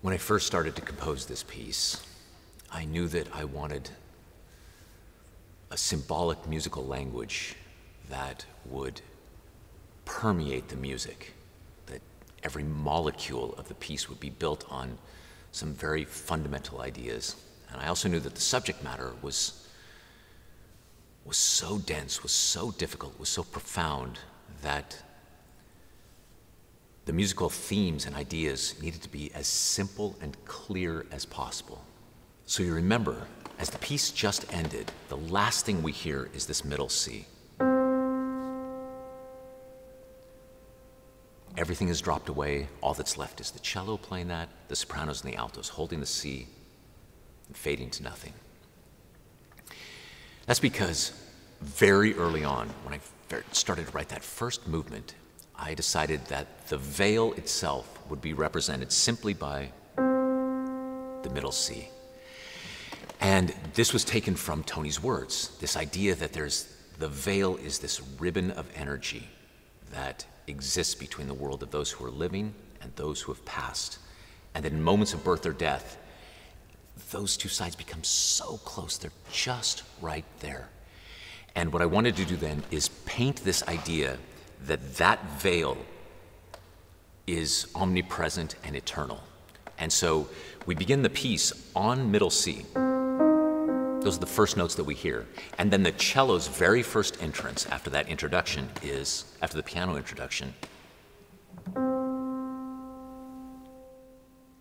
When I first started to compose this piece, I knew that I wanted a symbolic musical language that would permeate the music, that every molecule of the piece would be built on some very fundamental ideas. And I also knew that the subject matter was, was so dense, was so difficult, was so profound that the musical themes and ideas needed to be as simple and clear as possible. So you remember, as the piece just ended, the last thing we hear is this middle C. Everything is dropped away. All that's left is the cello playing that, the sopranos and the altos holding the C, and fading to nothing. That's because very early on, when I started to write that first movement, I decided that the veil itself would be represented simply by the middle C. And this was taken from Tony's words this idea that there's the veil is this ribbon of energy that exists between the world of those who are living and those who have passed. And that in moments of birth or death, those two sides become so close, they're just right there. And what I wanted to do then is paint this idea that that veil is omnipresent and eternal. And so we begin the piece on middle C. Those are the first notes that we hear. And then the cello's very first entrance after that introduction is, after the piano introduction,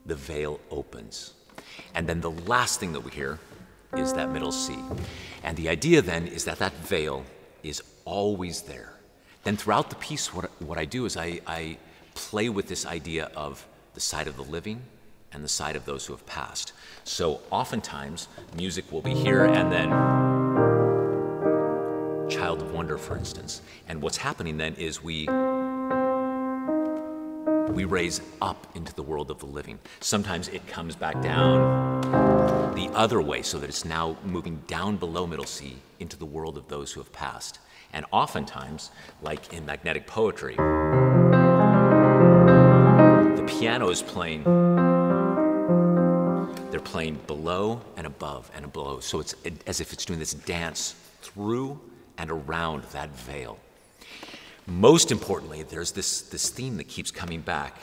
the veil opens. And then the last thing that we hear is that middle C. And the idea then is that that veil is always there. Then throughout the piece, what, what I do is I, I play with this idea of the side of the living and the side of those who have passed. So oftentimes, music will be here and then Child of Wonder, for instance. And what's happening then is we we raise up into the world of the living. Sometimes it comes back down other way so that it's now moving down below middle C into the world of those who have passed. And oftentimes, like in magnetic poetry, the piano is playing, they're playing below and above and below. So it's as if it's doing this dance through and around that veil. Most importantly, there's this, this theme that keeps coming back.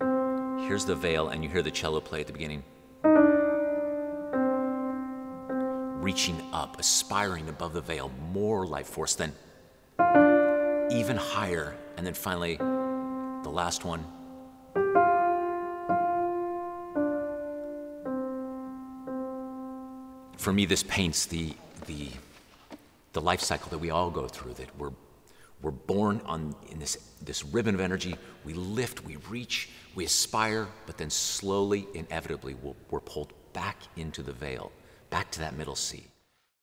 Here's the veil, and you hear the cello play at the beginning reaching up, aspiring above the veil, more life force, then even higher, and then finally, the last one. For me, this paints the, the, the life cycle that we all go through, that we're, we're born on, in this, this ribbon of energy. We lift, we reach, we aspire, but then slowly, inevitably, we're, we're pulled back into the veil back to that middle C.